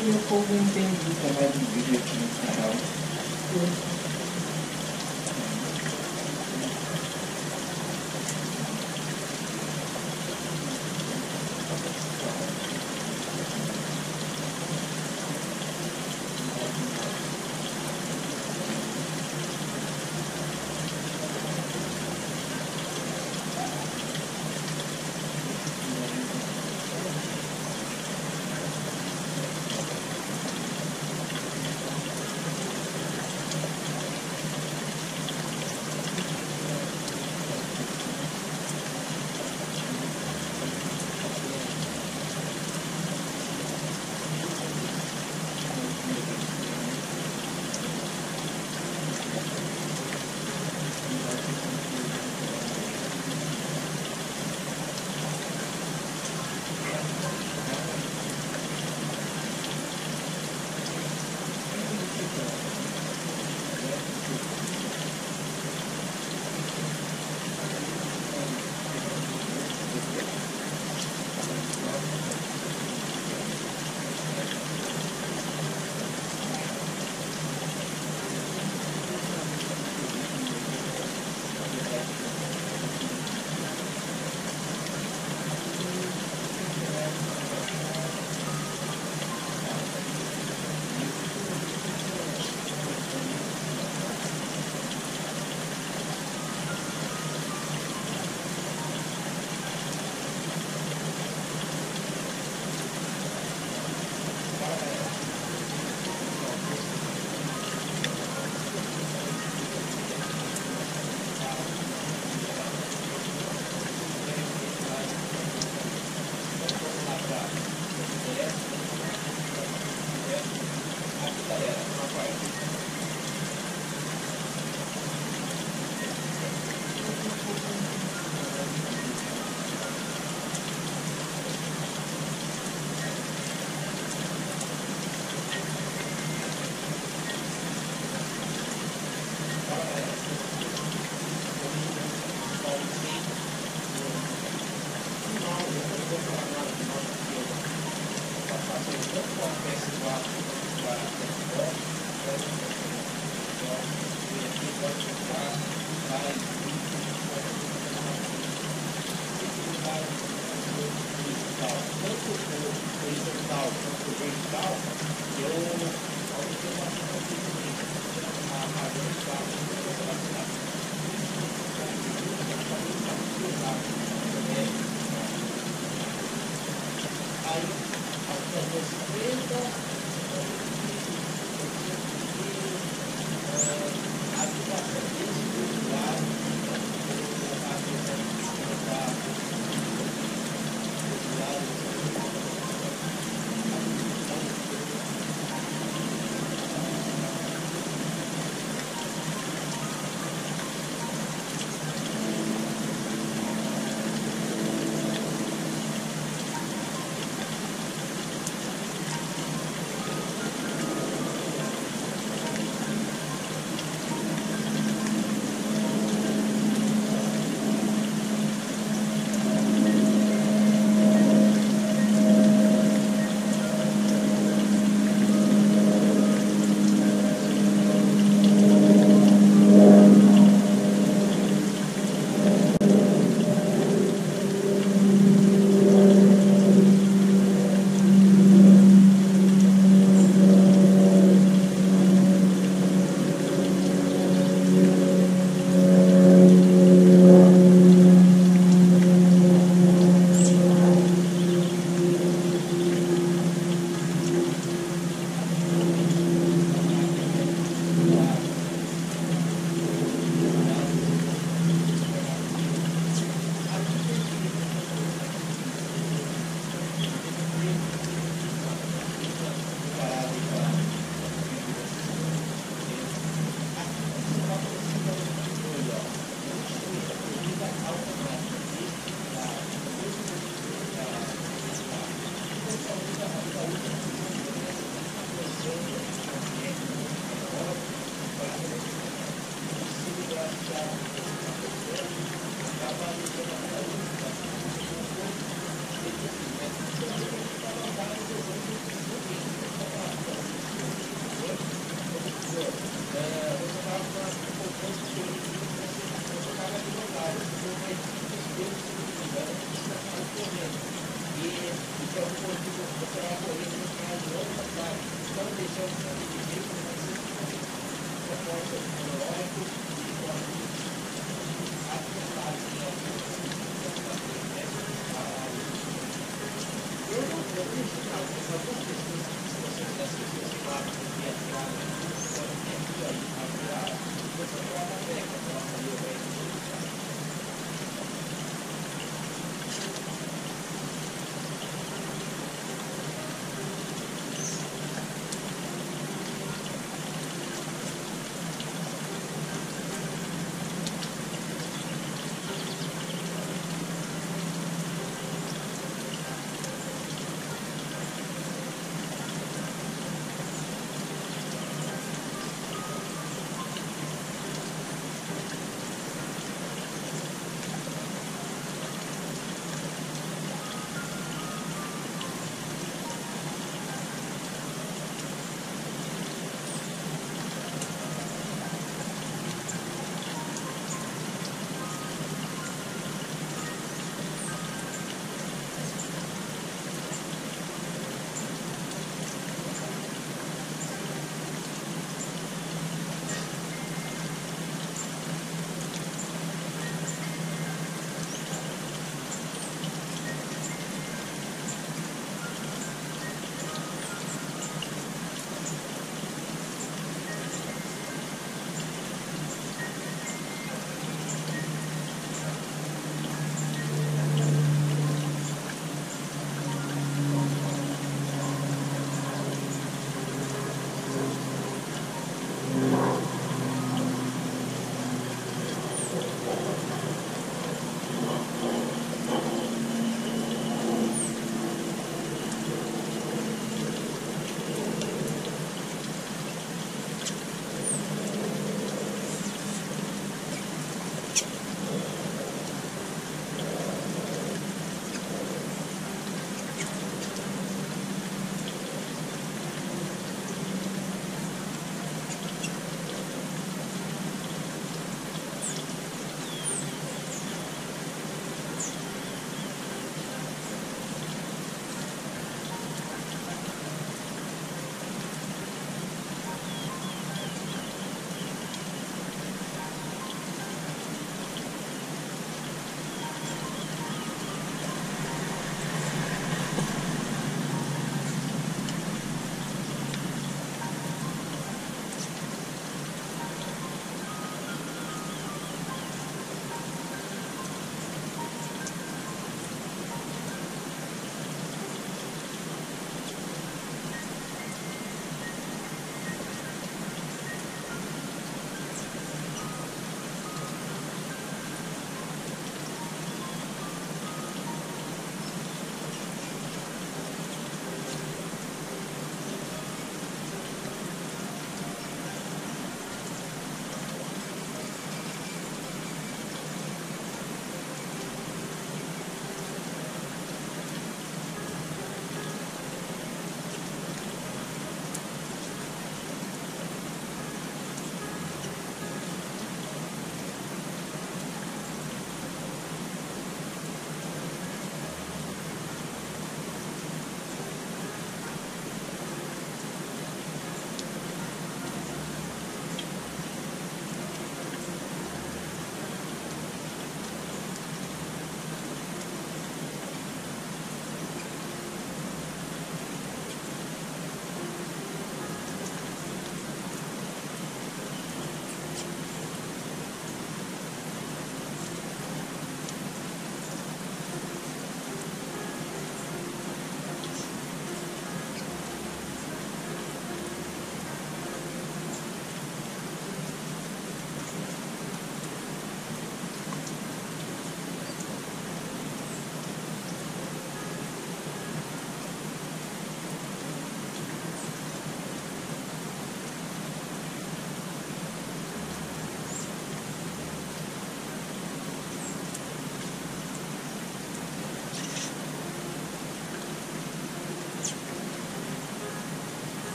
E aí o povo entende também.